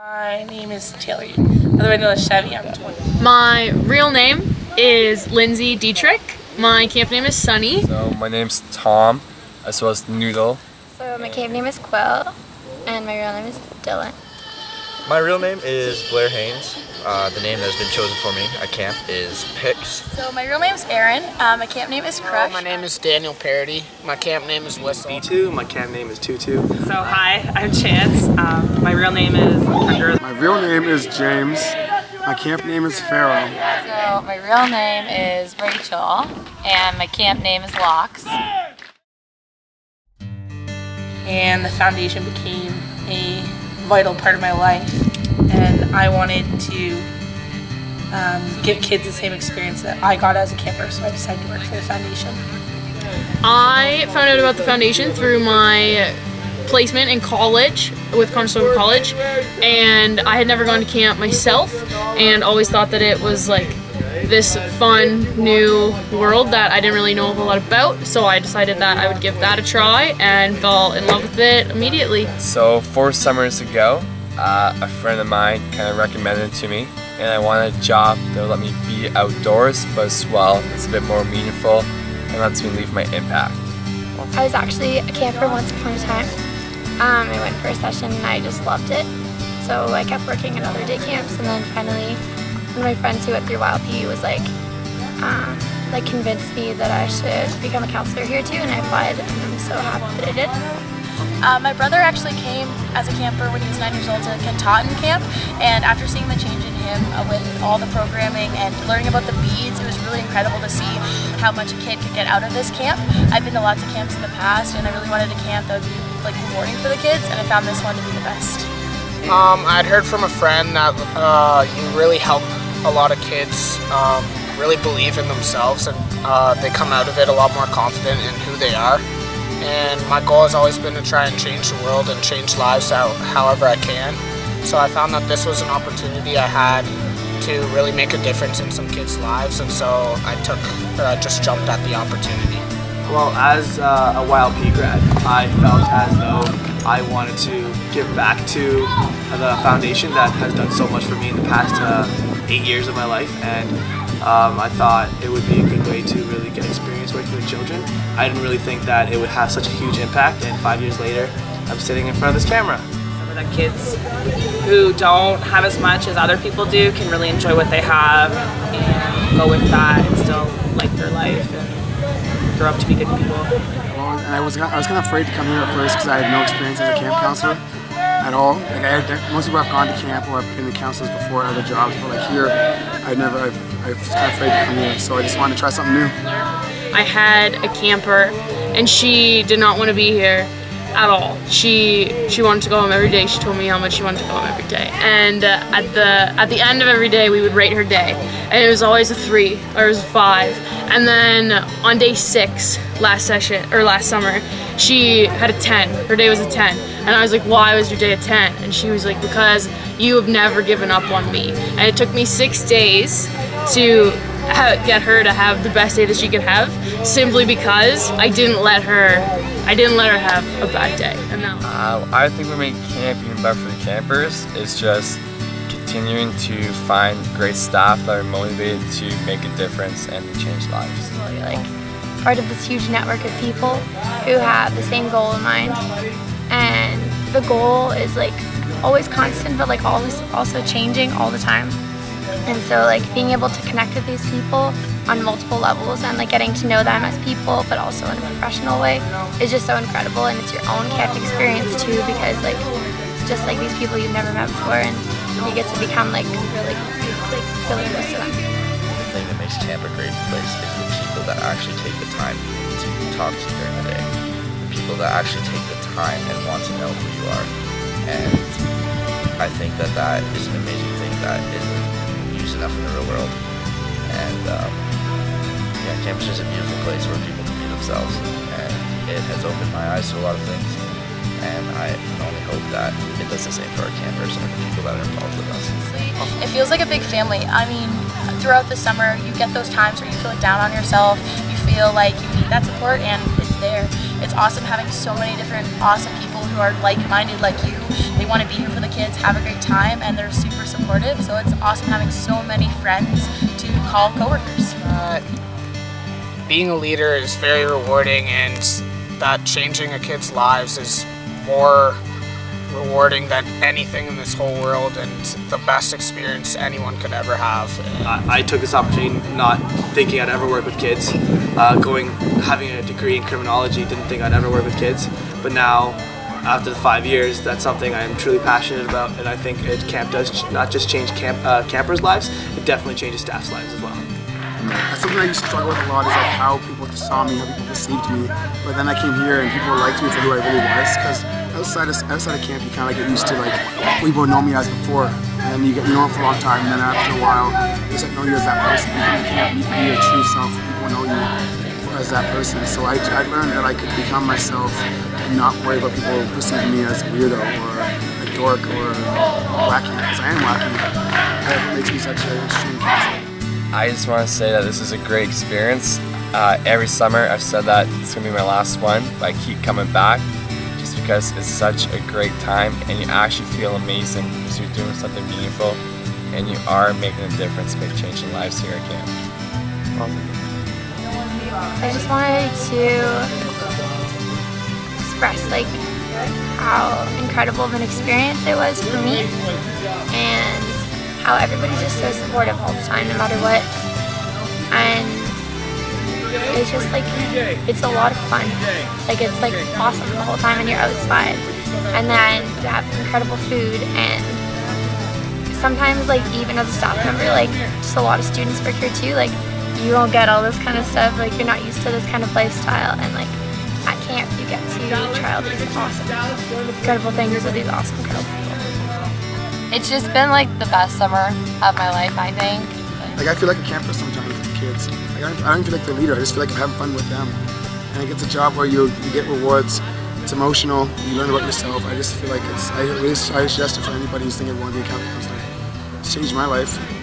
My name is Taylor, otherwise known as Chevy. I'm 20. My real name is Lindsay Dietrich. My camp name is Sunny. So my name's Tom, as well as Noodle. So my camp name is Quill, and my real name is Dylan. My real name is Blair Haynes. Uh, the name that has been chosen for me at camp is Pix. So my real name is Aaron. Uh, my camp name is Crush. My name is Daniel Parody. My camp name is Whistle. V2. My camp name is Tutu. So hi, I'm Chance. Um, my real name is Tucker. My real name is James. My camp name is Pharaoh. So my real name is Rachel, and my camp name is Locks. And the foundation became a vital part of my life. And I wanted to um, give kids the same experience that I got as a camper, so I decided to work for the foundation. I found out about the foundation through my placement in college with Conestoga College, and I had never gone to camp myself, and always thought that it was like this fun new world that I didn't really know a whole lot about. So I decided that I would give that a try and fell in love with it immediately. So four summers ago, uh, a friend of mine kind of recommended it to me, and I wanted a job that would let me be outdoors, but as well it's a bit more meaningful and lets me leave my impact. I was actually a camper once upon a time. Um, I went for a session and I just loved it. So I kept working at other day camps and then finally one of my friends who went through YLP was like, um, like convinced me that I should become a counselor here too and I applied and I'm so happy that I did. Uh, my brother actually came as a camper when he was nine years old to Kentahten camp, and after seeing the change in him uh, with all the programming and learning about the beads, it was really incredible to see how much a kid could get out of this camp. I've been to lots of camps in the past, and I really wanted a camp that would be like rewarding for the kids, and I found this one to be the best. Um, I'd heard from a friend that uh, you really help a lot of kids um, really believe in themselves, and uh, they come out of it a lot more confident in who they are. And my goal has always been to try and change the world and change lives out however I can. So I found that this was an opportunity I had to really make a difference in some kids' lives, and so I took, or I just jumped at the opportunity. Well, as uh, a YLP grad, I felt as though I wanted to give back to the foundation that has done so much for me in the past uh, eight years of my life, and um, I thought it would be a good way to really get experience working with children. I didn't really think that it would have such a huge impact, and five years later, I'm sitting in front of this camera. Some of the kids who don't have as much as other people do can really enjoy what they have and go with that and still like their life and grow up to be good people. Well, I was I was kind of afraid to come here at first because I had no experience as a camp counselor at all. Like I had, most people have gone to camp or I've been the counselors before other jobs, but like here, I never, I've, I was kind of afraid to come here, so I just wanted to try something new. I had a camper, and she did not want to be here at all. She she wanted to go home every day. She told me how much she wanted to go home every day. And uh, at the at the end of every day, we would rate her day, and it was always a three or it was a five. And then on day six, last session or last summer, she had a ten. Her day was a ten, and I was like, "Why was your day a 10? And she was like, "Because you have never given up on me." And it took me six days to get her to have the best day that she could have, simply because I didn't let her. I didn't let her have a bad day. And now. Uh, I think what makes camp even better for the campers is just continuing to find great staff that are motivated to make a difference and to change lives. Like part of this huge network of people who have the same goal in mind, and the goal is like always constant, but like always also changing all the time. And so like being able to connect with these people on multiple levels and like getting to know them as people but also in a professional way is just so incredible and it's your own camp experience too because like it's just like these people you've never met before and you get to become like really like really close to them. The thing that makes camp a great place is people that actually take the time to talk to you during the day. The people that actually take the time and want to know who you are. And I think that that is an amazing thing that isn't used enough in the real world. And um, yeah, campus is a beautiful place where people can be themselves. And it has opened my eyes to a lot of things. And I only hope that it does the same for our campers and the people that are involved with us. It feels like a big family. I mean, throughout the summer, you get those times where you feel down on yourself, you feel like you need that support, and it's there. It's awesome having so many different awesome people who are like-minded like you. They want to be here for the kids, have a great time, and they're super supportive. So it's awesome having so many friends to call coworkers. Uh, being a leader is very rewarding and that changing a kid's lives is more rewarding than anything in this whole world and the best experience anyone could ever have. I, I took this opportunity not thinking I'd ever work with kids. Uh, going, having a degree in criminology, didn't think I'd ever work with kids. But now, after the five years, that's something I'm truly passionate about, and I think it, camp does ch- not just change camp, uh, campers' lives, it definitely changes staff's lives as well. That's something I used to struggle with a lot is like how people saw me, how people perceived me. But then I came here and people liked me for who I really was. Because outside of outside of camp, you kind of get used to like people know me as before, and then you get you know for a long time. And then after a while, they just like know you as that person. You come to camp, you can be your true self. People know you as that person. So I, I learned that I could become myself and not worry about people perceiving me as a weirdo or a dork or wacky. Because I am wacky. That makes me such an extreme counselor. I just want to say that this is a great experience. Uh, every summer I've said that it's going to be my last one, but I keep coming back just because it's such a great time and you actually feel amazing because you're doing something meaningful and you are making a difference by changing lives here at camp. I just wanted to express like how incredible of an experience it was for me and how everybody's just so supportive all the time no matter what it's just like it's a lot of fun like it's like awesome the whole time when you're outside and then you have incredible food and sometimes like even as a staff member like just a lot of students work here too like you don't get all this kind of stuff like you're not used to this kind of lifestyle and like at camp you get to try all these awesome incredible things with these awesome incredible people It's just been like the best summer of my life, I think. Like I feel like a camper sometimes with the kids. I, don't, I don't feel like the leader. I just feel like I'm having fun with them. And it's a job where you you get rewards. It's emotional. You learn about yourself. I just feel like it's. I I suggest it for anybody who's thinking of wanting to be a camp counselor. It's changed my life.